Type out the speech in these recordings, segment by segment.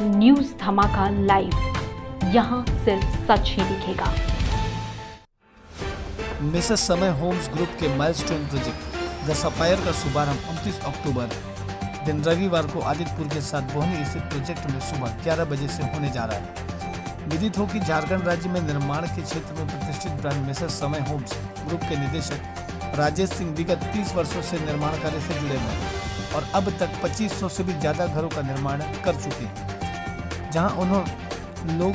News धमाका live. यहाँ सिर्फ़ सच ही दिखेगा। मिसेस समय होम्स ग्रुप के माइलस्टोन प्रोजेक्ट द सफायर का शुभारंभ 29 अक्टूबर, दिन रविवार को आदित्यपुर के साथ बोहनी स्थित प्रोजेक्ट में सुबह 11 बजे से होने जा रहा है। विदित हो कि झारखंड राज्य में निर्माण के क्षेत्र में प्रतिष्ठित brand Mrs Samay homes group के निदेशक राजेश सिंह विगत 30 वर्षों से निर्माण कार्य से जुड़े हुए और अब तक 2500 से भी ज़्यादा घरों का निर्माण कर चुके हैं। जहाँ उन्होंने लोग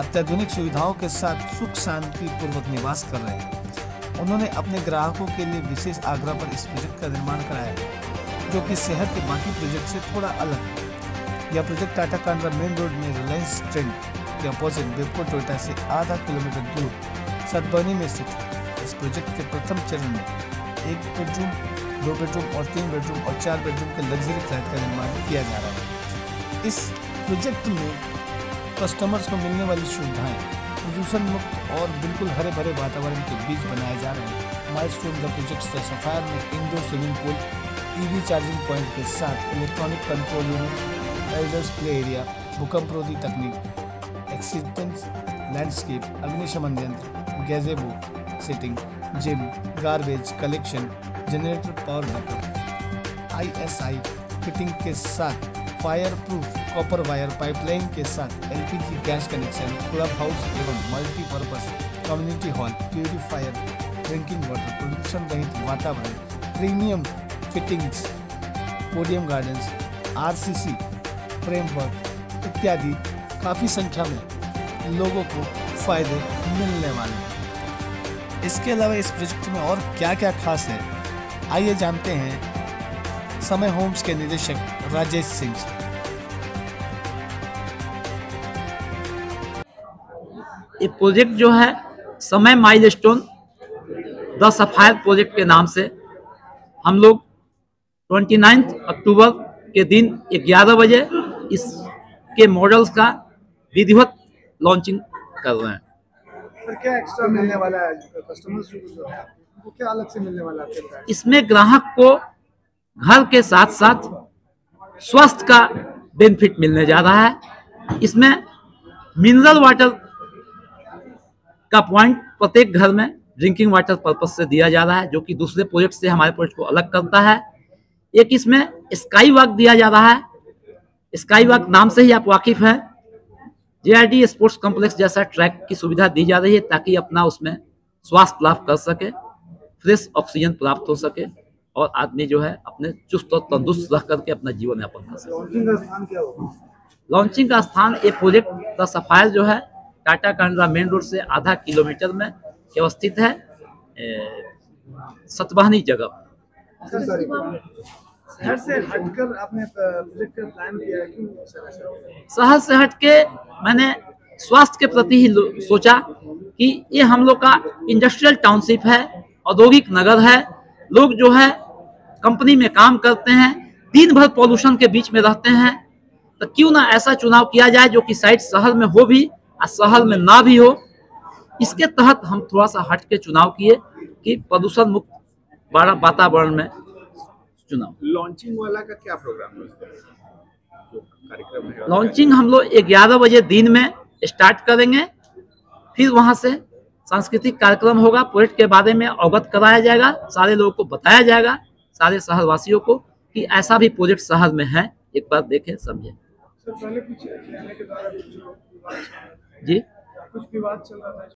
अत्याधुनिक सुविधाओं के साथ सुख शांति पूर्वक निवास कर रहे हैं। उन्होंने अपने ग्राहकों के लिए विशेष आग्रह पर इस प्रोजेक्ट का निर्माण कराया है जो कि शहर के बाकी प्रोजेक्ट से थोड़ा अलग है। यह project Tata Kandra main road में रिलायंस ट्रेंड के अपोजिट बेबको टोयोटा से आधा किलोमीटर दूर सतबनी में स्थित इस प्रोजेक्ट के प्रथम चरण में एक बेडरूम, दो बेडरूम और तीन बेडरूम और चार बेडरूम के लग्जरी फ्लैट का निर्माण किया जा रहा है। इस प्रोजेक्ट में कस्टमर्स को मिलने वाली सुविधाएँ प्रदूषण मुक्त और बिल्कुल हरे भरे वातावरण के बीच बनाए जा रहे हैं। माइलस्टोन द प्रोजेक्ट सफायर में indoor swimming pool EV charging point के साथ electronic control unit elders play area भूकंप रोधी तकनीक एक्सीडेंस लैंडस्केप अग्निशमन यंत्र, gazebo sitting gym garbage collection generator power backup I S I fitting के साथ fire proof copper wire pipeline के साथ LPG gas connection club house एवं multipurpose community hall purifier drinking water प्रदूषण रहित वातावरण premium fittings podium gardens RCC framework इत्यादि काफ़ी संख्या में लोगों को फ़ायदे मिलने वाले हैं। इसके अलावा इस प्रोजेक्ट में और क्या क्या खास है? आइए जानते हैं समय होम्स के निदेशक राजेश सिंह ये प्रोजेक्ट जो है समय माइलस्टोन द सफायर प्रोजेक्ट के नाम से हम लोग 29 अक्टूबर के दिन 11 बजे इसके मॉडल्स का विधिवत लॉन्चिंग कर रहे हैं। सर क्या एक्स्ट्रा मिलने वाला है? कस्टमर्स वो क्या अलग से मिलने वाला है इसमें ग्राहक को घर के साथ साथ स्वास्थ्य का बेनिफिट मिलने जा रहा है। इसमें मिनरल वाटर का पॉइंट प्रत्येक घर में ड्रिंकिंग वाटर पर्पज से दिया जा रहा है, जो कि दूसरे प्रोजेक्ट से हमारे प्रोजेक्ट को अलग करता है। एक इसमें स्काई वॉक दिया जा रहा है। स्काई वॉक नाम से ही आप वाकिफ हैं। जेआरडी स्पोर्ट्स कॉम्प्लेक्स जैसा ट्रैक की सुविधा दी जा रही है, ताकि अपना उसमें स्वास्थ्य लाभ कर सके फ्रेश ऑक्सीजन प्राप्त हो सके। और आदमी जो है अपने चुस्त और तंदुरुस्त रह करके अपना जीवन यापन कर सके लॉन्चिंग का स्थान क्या होगा? लॉन्चिंग का स्थान ये प्रोजेक्ट द सफायर जो है टाटा कांड्रा मेन रोड से आधा किलोमीटर में अवस्थित है। ए, सतबहनी जगह। शहर से हटकर आपने प्रोजेक्ट का प्लान किया क्यों सर ऐसा गया? शहर से हटके मैंने स्वास्थ्य के प्रति ही सोचा कि ये हम लोग का इंडस्ट्रियल टाउनशिप है औद्योगिक नगर है लोग जो है कंपनी में काम करते हैं दिन भर पॉल्यूशन के बीच में रहते हैं तो क्यों ना ऐसा चुनाव किया जाए जो कि साइड शहर में हो भी और शहर में ना भी हो? इसके तहत हम थोड़ा सा हट के चुनाव किए कि प्रदूषण मुक्त बड़ा वातावरण में चुनाव। लॉन्चिंग वाला का क्या प्रोग्राम कार्यक्रम है। लॉन्चिंग हम लोग ग्यारह बजे दिन में स्टार्ट करेंगे फिर वहाँ से सांस्कृतिक कार्यक्रम होगा प्रोजेक्ट के बारे में अवगत कराया जाएगा सारे लोगों को बताया जाएगा सारे शहरवासियों को कि ऐसा भी प्रोजेक्ट शहर में है। एक बार देखें समझें। जी। कुछ विवाद चल रहा था।